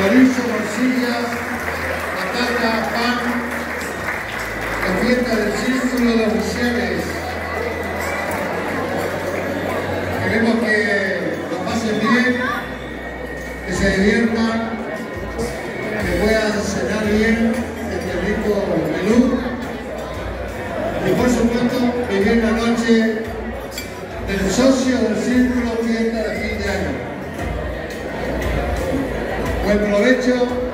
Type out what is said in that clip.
chorizo, morcilla, patata, pan, la fiesta del círculo de oficiales. Queremos que lo pasen bien, que se diviertan, que puedan cenar bien este rico menú y por supuesto vivir la noche del socio del círculo Buen provecho